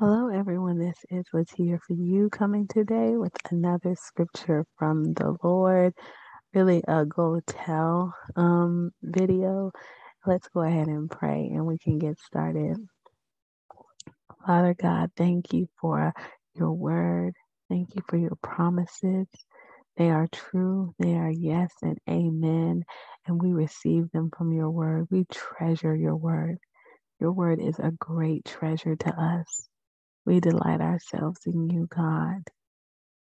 Hello, everyone. This is what's here for you coming today with another scripture from the Lord. Really a go tell um, video. Let's go ahead and pray and we can get started. Father God, thank you for your word. Thank you for your promises. They are true, they are yes and amen. And we receive them from your word. We treasure your word. Your word is a great treasure to us. We delight ourselves in you, God.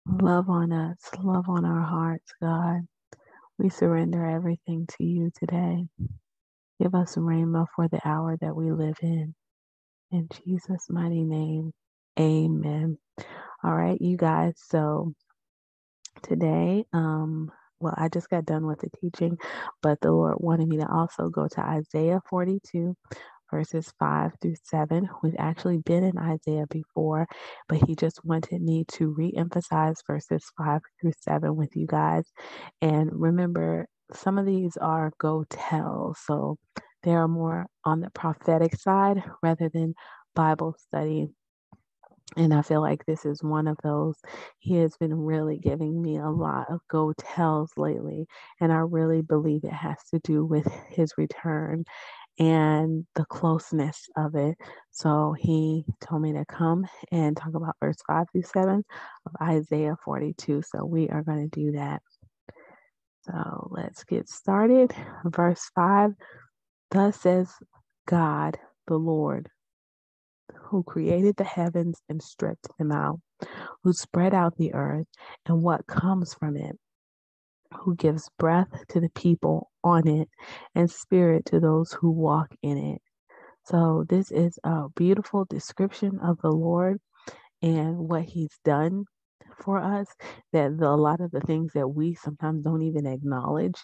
Love on us, love on our hearts, God. We surrender everything to you today. Give us rhema for the hour that we live in. In Jesus' mighty name, amen. All right, you guys. So today, um, well, I just got done with the teaching, but the Lord wanted me to also go to Isaiah 42, verses 5 through 7. We've actually been in Isaiah before, but he just wanted me to re emphasize verses 5 through 7 with you guys. And remember, some of these are go tell. So they are more on the prophetic side rather than Bible study. And I feel like this is one of those. He has been really giving me a lot of go tells lately. And I really believe it has to do with his return and the closeness of it. So he told me to come and talk about verse 5 through 7 of Isaiah 42. So we are going to do that. So let's get started. Verse 5 Thus says God, the Lord, who created the heavens and stretched them out, who spread out the earth and what comes from it who gives breath to the people on it and spirit to those who walk in it. So, this is a beautiful description of the Lord and what He's done for us. That the, a lot of the things that we sometimes don't even acknowledge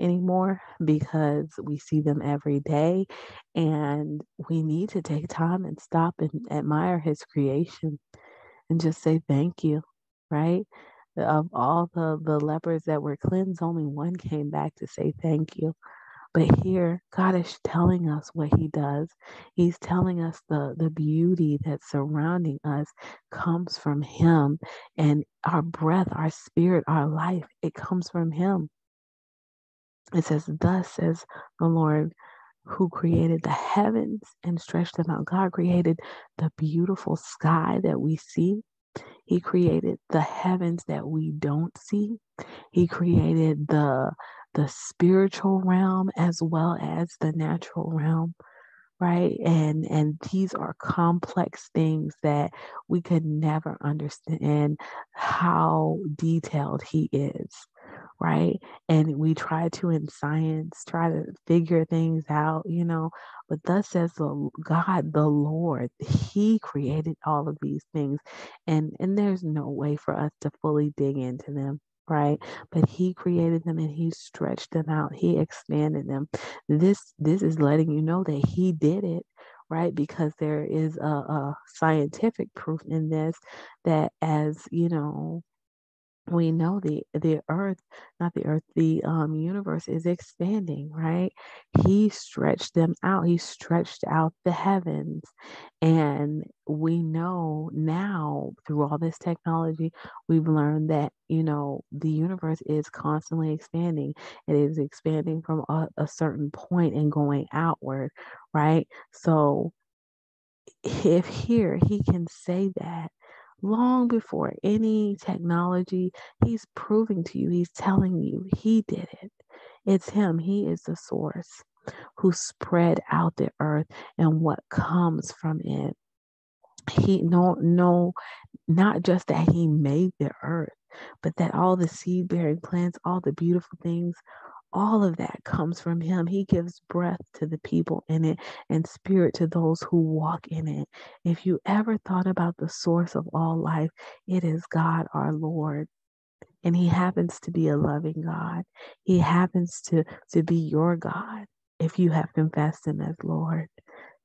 anymore because we see them every day and we need to take time and stop and admire His creation and just say thank you, right? Of all the, the lepers that were cleansed, only one came back to say thank you. But here, God is telling us what He does. He's telling us the, the beauty that's surrounding us comes from Him. And our breath, our spirit, our life, it comes from Him. It says, Thus says the Lord who created the heavens and stretched them out. God created the beautiful sky that we see. He created the heavens that we don't see. He created the the spiritual realm as well as the natural realm right and and these are complex things that we could never understand how detailed he is right? And we try to, in science, try to figure things out, you know. But thus says the God, the Lord, He created all of these things, and and there's no way for us to fully dig into them right but he created them and he stretched them out he expanded them this this is letting you know that he did it right because there is a, a scientific proof in this that as you know we know the the earth not the earth the um universe is expanding right? He stretched them out. He stretched out the heavens. And we know now through all this technology we've learned that you know the universe is constantly expanding. It is expanding from a, a certain point and going outward right? So if here he can say that long before any technology. He's proving to you, he's telling you he did it. It's him, he is the source who spread out the earth and what comes from it. He no no not just that he made the earth, but that all the seed bearing plants, all the beautiful things all of that comes from him. He gives breath to the people in it and spirit to those who walk in it. If you ever thought about the source of all life, it is God our Lord. And he happens to be a loving God. He happens to, to be your God if you have confessed him as Lord.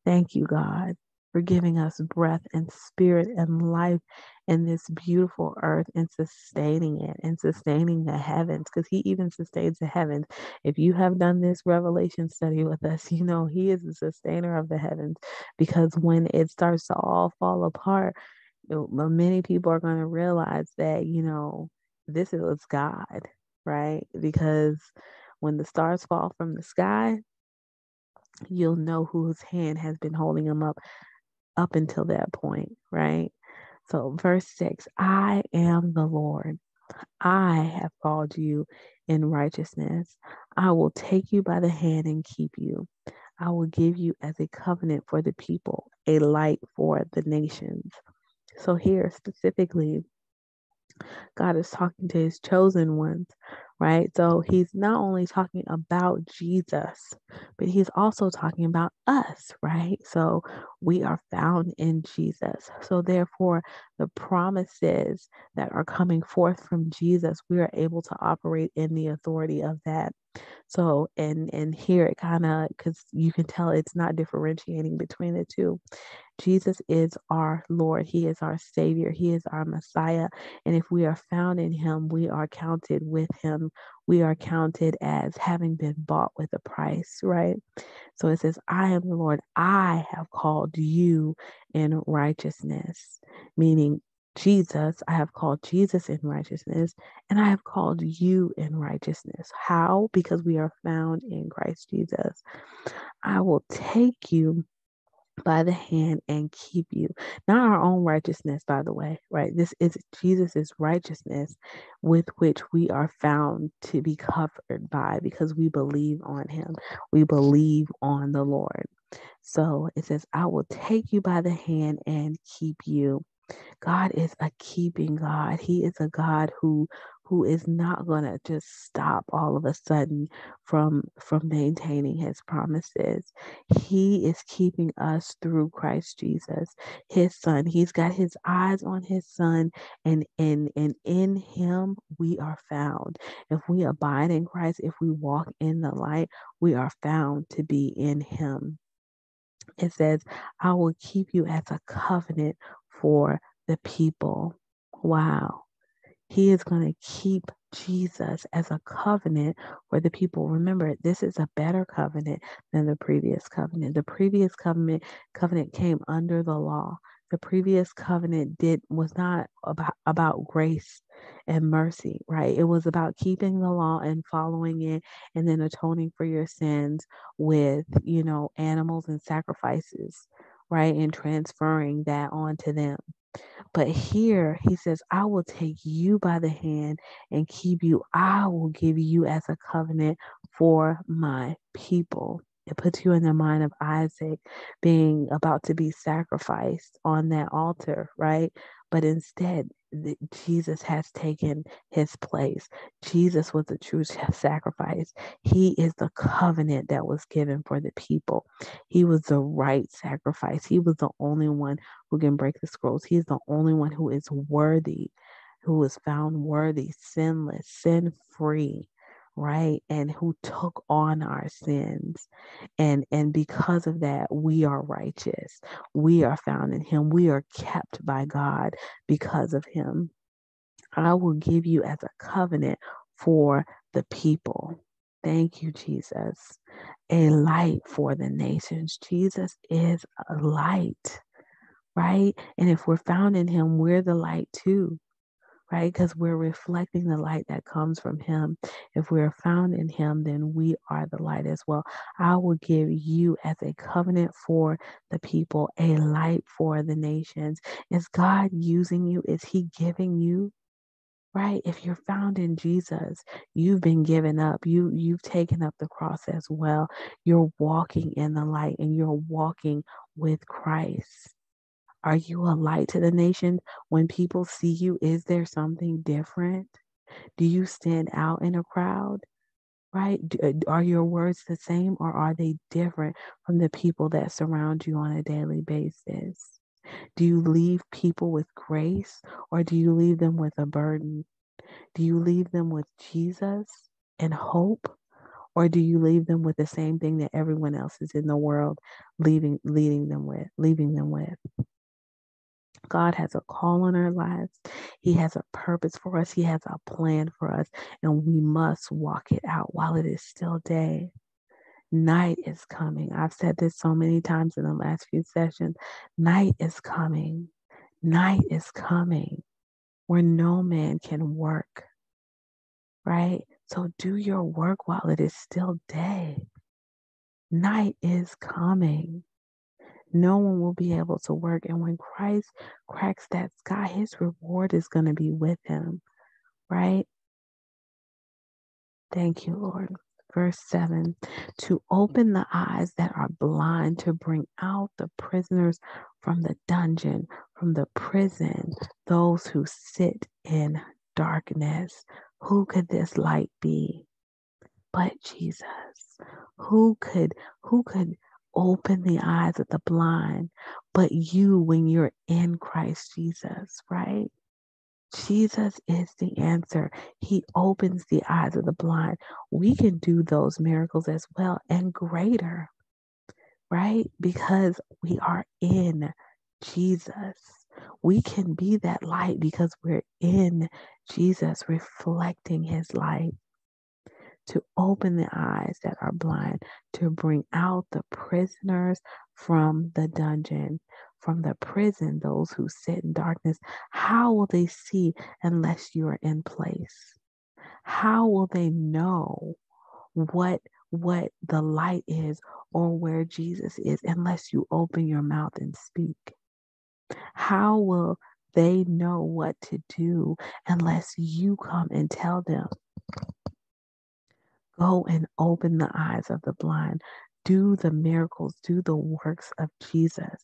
Thank you, God. For giving us breath and spirit and life in this beautiful earth and sustaining it and sustaining the heavens because he even sustains the heavens. If you have done this revelation study with us, you know he is the sustainer of the heavens because when it starts to all fall apart, many people are going to realize that, you know, this is God, right? Because when the stars fall from the sky, you'll know whose hand has been holding them up up until that point, right? So, verse 6 I am the Lord. I have called you in righteousness. I will take you by the hand and keep you. I will give you as a covenant for the people, a light for the nations. So, here specifically, God is talking to his chosen ones, right? So he's not only talking about Jesus, but he's also talking about us, right? So we are found in Jesus. So therefore, the promises that are coming forth from Jesus, we are able to operate in the authority of that. So and and here it kind of because you can tell it's not differentiating between the two. Jesus is our Lord. He is our Savior. He is our Messiah. And if we are found in Him, we are counted with Him. We are counted as having been bought with a price, right? So it says, I am the Lord. I have called you in righteousness, meaning Jesus, I have called Jesus in righteousness, and I have called you in righteousness. How? Because we are found in Christ Jesus. I will take you by the hand and keep you. Not our own righteousness, by the way, right? This is Jesus' righteousness with which we are found to be covered by because we believe on him. We believe on the Lord. So it says, I will take you by the hand and keep you. God is a keeping God. He is a God who who is not going to just stop all of a sudden from from maintaining his promises. He is keeping us through Christ Jesus, his son. He's got his eyes on his son and in and in him we are found. If we abide in Christ, if we walk in the light, we are found to be in him. It says, I will keep you as a covenant for the people. Wow. He is going to keep Jesus as a covenant for the people. Remember, this is a better covenant than the previous covenant. The previous covenant covenant came under the law. The previous covenant did was not about, about grace and mercy, right? It was about keeping the law and following it and then atoning for your sins with, you know, animals and sacrifices, right? And transferring that onto them. But here he says, I will take you by the hand and keep you. I will give you as a covenant for my people. It puts you in the mind of Isaac being about to be sacrificed on that altar, right? But instead, Jesus has taken his place. Jesus was the true sacrifice. He is the covenant that was given for the people. He was the right sacrifice. He was the only one who can break the scrolls. He is the only one who is worthy, who was found worthy, sinless, sin free right and who took on our sins and and because of that we are righteous. We are found in him. We are kept by god because of him. I will give you as a covenant for the people. Thank you jesus. A light for the nations. Jesus is a light right? And if we're found in him we're the light too right? Because we're reflecting the light that comes from Him. If we are found in Him, then we are the light as well. I will give you as a covenant for the people, a light for the nations. Is God using you? Is He giving you? right if you're found in jesus you've been given up you you've taken up the cross as well you're walking in the light and you're walking with christ are you a light to the nation? When people see you, is there something different? Do you stand out in a crowd? Right? Uh, are your words the same or are they different from the people that surround you on a daily basis? Do you leave people with grace or do you leave them with a burden? Do you leave them with Jesus and hope Or do you leave them with the same thing that everyone else is in the world leaving leading them with, leaving them with? God has a call on our lives. He has a purpose for us. He has a plan for us, and we must walk it out while it is still day. Night is coming. I've said this so many times in the last few sessions. Night is coming. Night is coming where no man can work, right? So do your work while it is still day. Night is coming. No one will be able to work. And when Christ cracks that sky, his reward is going to be with him, right? Thank you, Lord verse 7 to open the eyes that are blind, to bring out the prisoners from the dungeon, from the prison, those who sit in darkness. Who could this light be? But Jesus. Who could who could open the eyes of the blind but you when you're in Christ Jesus, right? Jesus is the answer. He opens the eyes of the blind. We can do those miracles as well and greater, right? Because we are in Jesus. We can be that light because we're in Jesus, reflecting his light to open the eyes that are blind, to bring out the prisoners from the dungeon, from the prison, those who sit in darkness. How will they see unless you are in place? How will they know what what the light is or where Jesus is unless you open your mouth and speak? How will they know what to do unless you come and tell them? Go and open the eyes of the blind. Do the miracles, do the works of Jesus.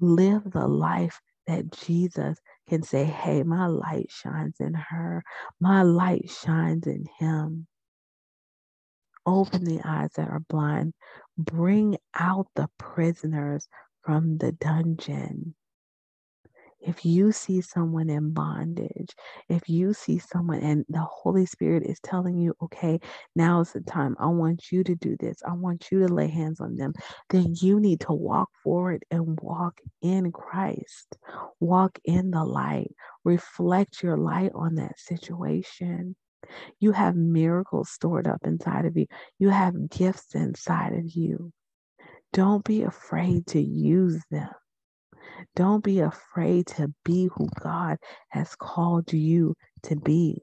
Live the life that Jesus can say, Hey, my light shines in her, my light shines in him. Open the eyes that are blind. Bring out the prisoners from the dungeon. If you see someone in bondage, if you see someone and the Holy Spirit is telling you, okay, now is the time. I want you to do this. I want you to lay hands on them. Then you need to walk forward and walk in Christ. Walk in the light. Reflect your light on that situation. You have miracles stored up inside of you. You have gifts inside of you. Don't be afraid to use them. Don't be afraid to be who God has called you to be.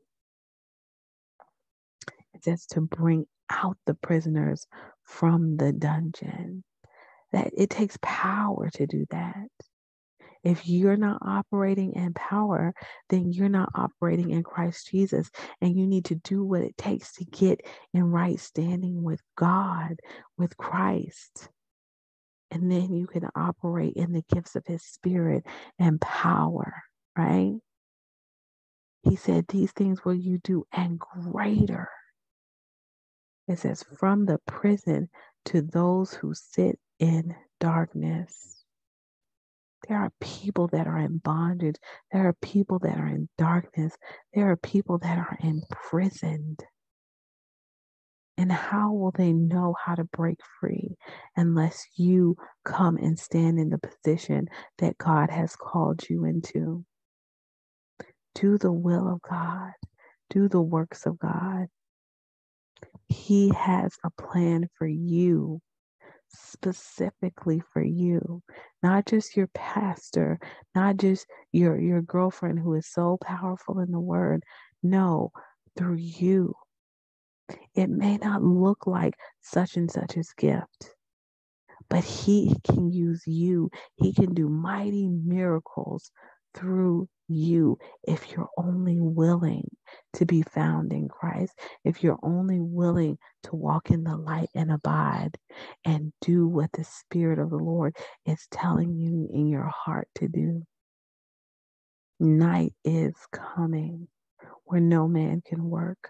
It says to bring out the prisoners from the dungeon. That it takes power to do that. If you're not operating in power, then you're not operating in Christ Jesus. And you need to do what it takes to get in right standing with God, with Christ. And then you can operate in the gifts of his spirit and power, right? He said, These things will you do and greater. It says, From the prison to those who sit in darkness. There are people that are in bondage. There are people that are in darkness. There are people that are imprisoned. And how will they know how to break free unless you come and stand in the position that God has called you into? Do the will of God, do the works of God. He has a plan for you, specifically for you, not just your pastor, not just your, your girlfriend who is so powerful in the word. No, through you it may not look like such and such's gift, but He can use you. He can do mighty miracles through you if you're only willing to be found in Christ, if you're only willing to walk in the light and abide and do what the Spirit of the Lord is telling you in your heart to do. Night is coming where no man can work.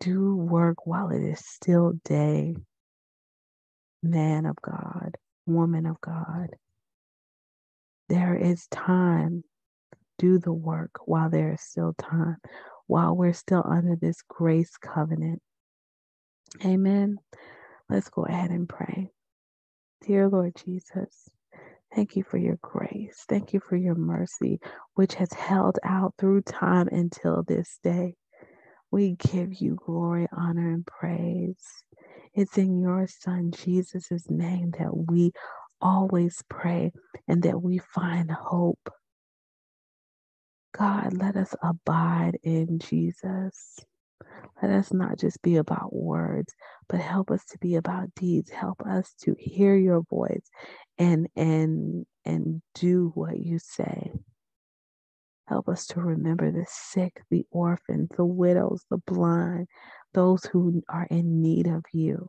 Do work while it is still day. Man of God, woman of God. There is time. Do the work while there is still time. while we're still under this grace covenant. Amen. Let's go ahead and pray. Dear Lord Jesus, thank you for your grace. Thank you for your mercy, which has held out through time until this day. We give you glory, honor, and praise. It's in your Son, Jesus' name, that we always pray and that we find hope. God, let us abide in Jesus. Let us not just be about words, but help us to be about deeds. Help us to hear your voice and and and do what you say. Help us to remember the sick, the orphans, the widows, the blind, those who are in need of you.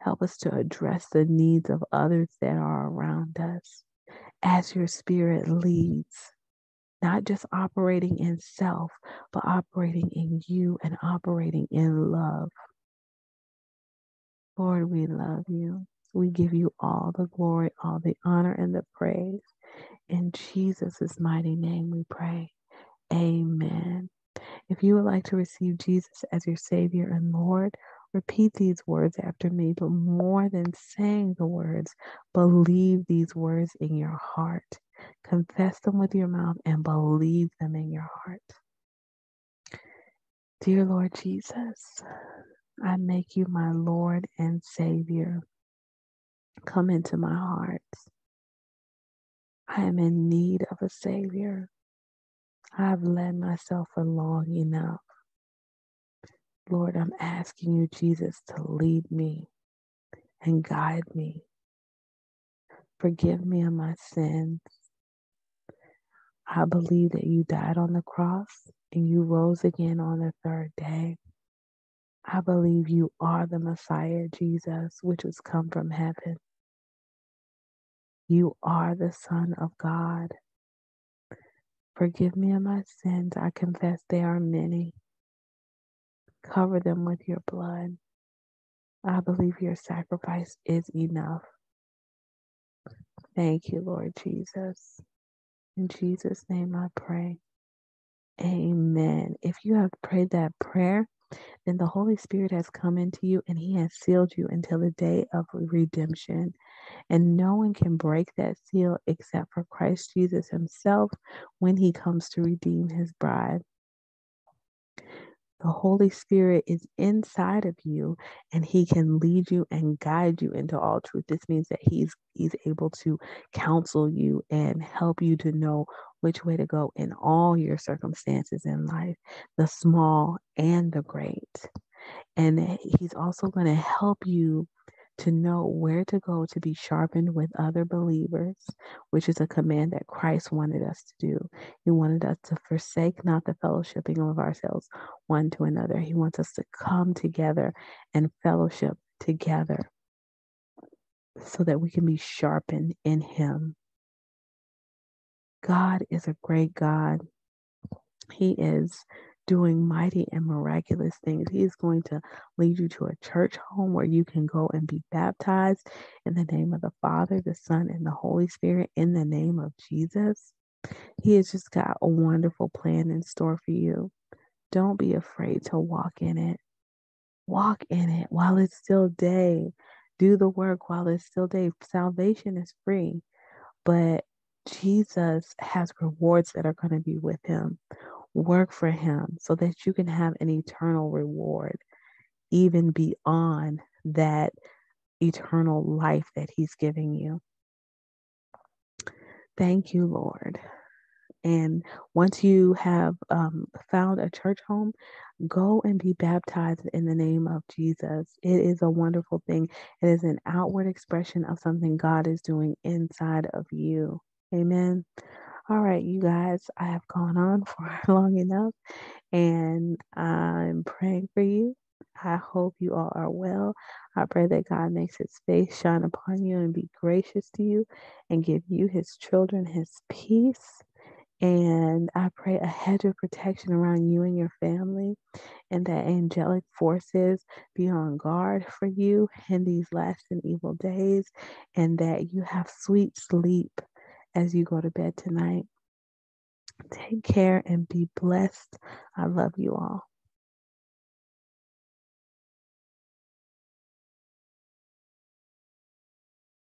Help us to address the needs of others that are around us as your spirit leads, not just operating in self, but operating in you and operating in love. Lord, we love you. We give you all the glory, all the honor, and the praise. In Jesus' mighty name we pray. Amen. If you would like to receive Jesus as your Savior and Lord, repeat these words after me. But more than saying the words, believe these words in your heart. Confess them with your mouth and believe them in your heart. Dear Lord Jesus, I make you my Lord and Savior. Come into my heart. I am in need of a Savior. I've led myself for long enough. Lord, I'm asking you, Jesus, to lead me and guide me. Forgive me of my sins. I believe that you died on the cross and you rose again on the third day. I believe you are the Messiah, Jesus, which has come from heaven. You are the Son of God. Forgive me of my sins. I confess they are many. Cover them with your blood. I believe your sacrifice is enough. Thank you, Lord Jesus. In Jesus' name I pray. Amen. If you have prayed that prayer, then the Holy Spirit has come into you and he has sealed you until the day of redemption. And no one can break that seal except for Christ Jesus himself when he comes to redeem his bride. The Holy Spirit is inside of you and he can lead you and guide you into all truth. This means that he's he's able to counsel you and help you to know which way to go in all your circumstances in life, the small and the great. And he's also going to help you to know where to go to be sharpened with other believers, which is a command that Christ wanted us to do. He wanted us to forsake not the fellowshipping of ourselves one to another. He wants us to come together and fellowship together so that we can be sharpened in Him. God is a great God. He is doing mighty and miraculous things. He is going to lead you to a church home where you can go and be baptized in the name of the Father, the Son, and the Holy Spirit in the name of Jesus. He has just got a wonderful plan in store for you. Don't be afraid to walk in it. Walk in it while it's still day. Do the work while it's still day. Salvation is free, but Jesus has rewards that are going to be with him work for Him so that you can have an eternal reward, even beyond that eternal life that He's giving you. Thank you, Lord. And once you have um, found a church home, go and be baptized in the name of Jesus. It is a wonderful thing. It is an outward expression of something God is doing inside of you. Amen. All right, you guys, I have gone on for long enough and I'm praying for you. I hope you all are well. I pray that God makes his face shine upon you and be gracious to you and give you, his children, his peace. And I pray a hedge of protection around you and your family, and that angelic forces be on guard for you in these last and evil days, and that you have sweet sleep as you go to bed tonight. Take care and be blessed. I love you all.